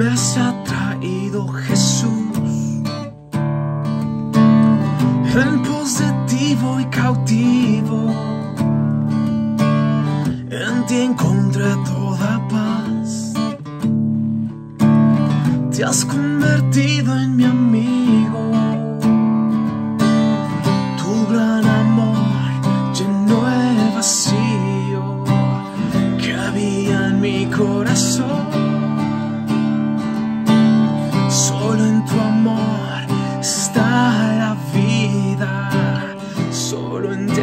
me has atraído Jesús. En positivo y cautivo, en ti encontré toda paz. Te has convertido en mi amigo. Tu gran amor llenó el vacío que había en mi corazón.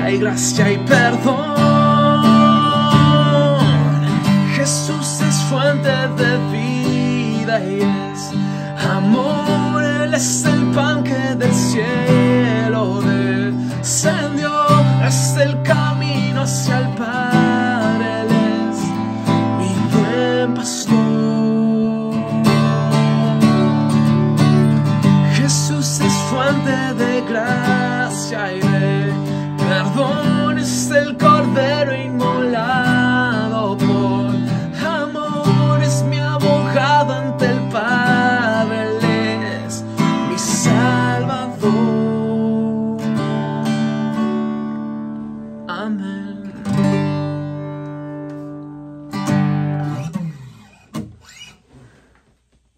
Hay gracia y perdón. Jesús es fuente de vida y es amor. Él es el pan que del cielo descendió. Es el camino hacia el Padre. Él es mi buen pastor. Jesús es fuente de gracia y de coração.